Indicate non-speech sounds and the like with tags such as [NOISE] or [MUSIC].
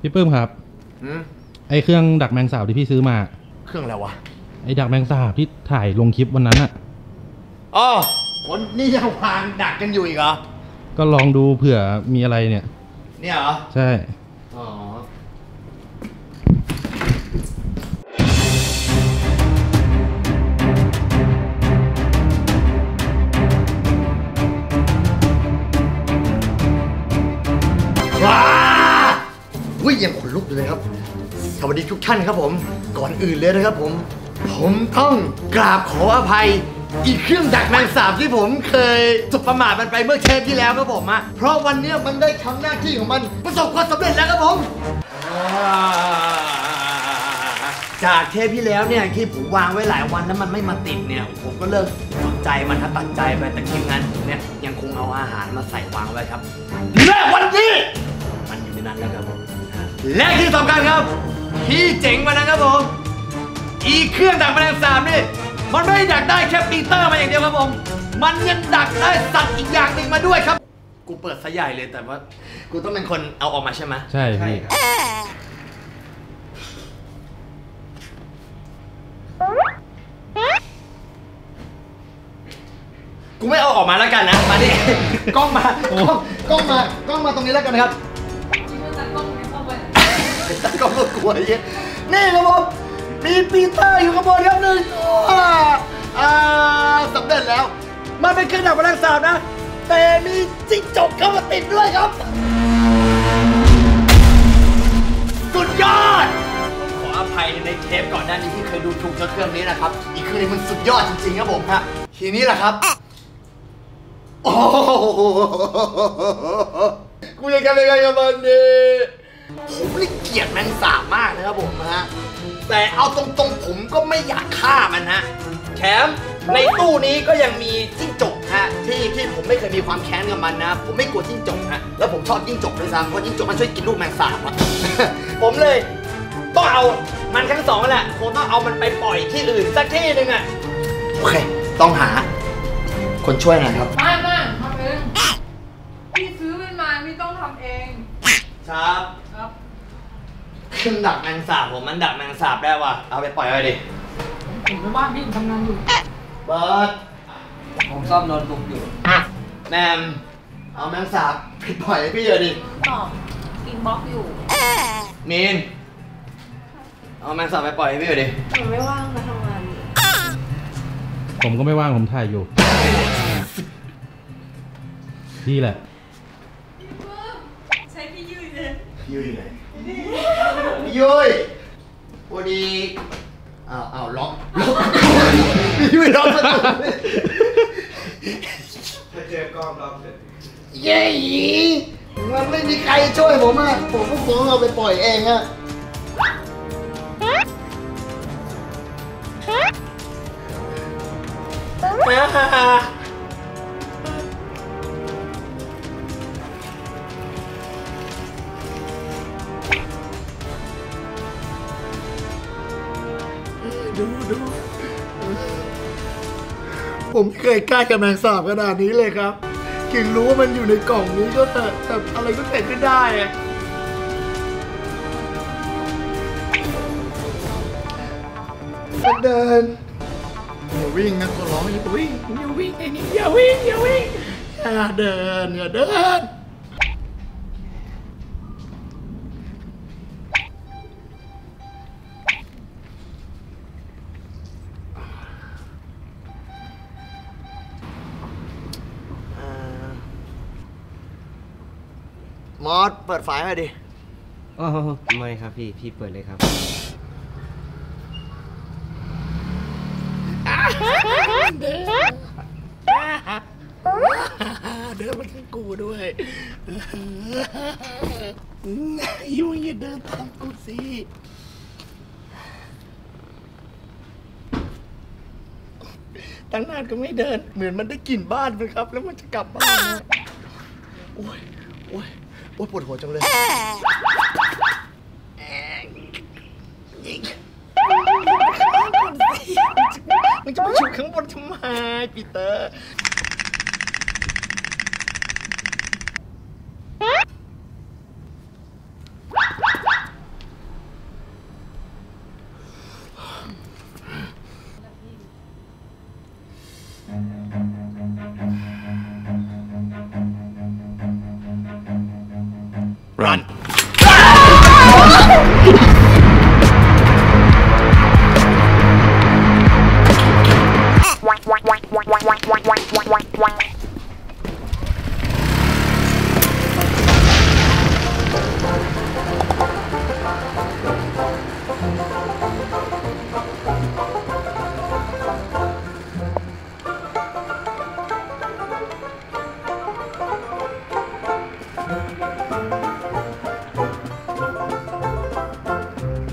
พี่ปื้มครับ หืมไอ้เครื่องดักแมงสาบที่พี่ซื้อมา เครื่องอะไรวะไอ้ดักแมงสาบที่ถ่ายลงคลิปวันนั้นอะอ๋อวันนี้ยังวางดักกันอยู่อีกเหรอ ก็ลองดูเผื่อมีอะไรเนี่ย เนี่ยเหรอ ใช่ สวัสดีทุกท่านครับผม ก่อนอื่นเลยนะครับผม ผมต้องกราบขออภัย อีกเครื่องดักแมงสาบที่ผมเคยสุประมาทมันไปเมื่อเทปที่แล้วครับผมอะเพราะวันเนี้ยมันได้ทำหน้าที่ของมันประสบความสำเร็จแล้วครับผม จากเทปที่แล้วเนี่ยที่ผมวางไว้หลายวันแล้วมันไม่มาติดเนี่ย ผมก็เลิกสนใจมันถ้าตัดใจไปแต่ทีมงานผมเนี่ยยังคงเอาอาหารมาใส่วางไว้ครับและวันนี้มันอยู่ในนั้นแล้วครับผม และที่สำคัญครับที่เจ๋งมานะครับผมอีเครื่องดักแมลงสาบนี่มันไม่ได้ดักได้แค่ปีเตอร์มาอย่างเดียวครับผมมันยังดักได้สัตว์อีกอย่างหนึ่งมาด้วยครับ กูเปิดซะใหญ่เลยแต่ว่า กูต้องเป็นคนเอาออกมาใช่ไหมใช่พี่กูไม่เอาออกมาแล้วกันนะ มาดิ กล้องมากล้องกล้องมากล้องมาตรงนี้แล้วกันนะครับตากล้ องก็กลัวเหี้ยนี่ครับผมมีปีเตอร์อยู่ข้างบนครับหนึ่งตัวอ่าสำเร็จแล้ว มันเป็นเครื่องดักแมลงสาบนะ แต่มีจิ้งจกเข้ามาติดด้วยครับ สุดยอด ขออภัยในเทปก่อนหน้านี้ที่เคยดูถูกเครื่องนี้นะครับ อีกเครื่องนี้มันสุดยอดจริงๆครับผมฮะทีนี้แหละครับ โอ้โหกูจะทำยังไงกับมันดี ผมนี่เกลียดแมงสาบมากนะครับผมฮะ แต่เอาตรงๆ ผมก็ไม่อยากฆ่ามันฮะแถมในตู้นี้ก็ยังมีจิ้งจกฮะที่ที่ผมไม่เคยมีความแค้นกับมันนะ ผมไม่กลัวจิ้งจกฮะแล้วผมชอบจิ้งจกด้วยซ้ำเพราะจิ้งจกมันช่วยกินลูกแมงสาบอะผมเลยต้องเอามันทั้งสองนั่นแหละคงต้องเอามันไปปล่อยที่อื่นสักที่หนึ่งอะโอเค ต้องหา คนช่วยหน่อยครับไม่ไม่ทำเองพี่ซื้อมันมาพี่ต้องทำเองครับ ครับเครื่องดักแมงสาบผมมันดักแมงสาบได้ว่ะ เอาไปปล่อยไว้ดิ ผมไปบ้านพี่ทำงานอยู่ เบิร์ดผมซ่อมโน้ตบุ๊กอยู่ แมม เอาแมงสาบไปปล่อยให้พี่เลยดิตอบอินบ็อกอยู่มีน เอาแมงสาบไปปล่อยให้พี่เลยดิหนูไม่ว่างมาทำงานอยู่ผมก็ไม่ว่างผมถ่ายอยู่ พี่แหละ ใช้พี่ยืดเลยพี่ยุ้ยอยู่ไหน พี่ยุ้ยวันดีอ้าวอ้าวล็อกล็อกพี่ยุ้ยล็อกประตูถ้าเจอกล้องล็อกเสร็จเย้มันไม่มีใครช่วยผมอะผมก็คงเอาไปปล่อยเองอะดู ผมไม่เคยกล้ากับแมงสาบขนาดนี้เลยครับ ถึงรู้ว่ามันอยู่ในกล่องนี้ก็เถอะแต่อะไรก็เกิดขึ้นได้อะมันเดินอย่าวิ่งนะขอร้องอย่าวิ่งอย่าวิ่งไอ้นี่อย่าวิ่งอย่าวิ่งอย่าเดินอย่าเดิน มอสเปิดไฟให้ดิอ๋อไม่ครับพี่ พี่เปิดเลยครับเดินมาทั้งกูด้วยยุ่งอย่าเดินตามกูสิตั้งนานก็ไม่เดิน เหมือนมันได้กลิ่นบ้านเลยครับ แล้วมันจะกลับบ้านนะโอ้ยโอ้ย โอ้ยปวดหัวจังเลย มันจะไปอยู่ข้างบนทำไมปีเตอร์ Oh! [LAUGHS]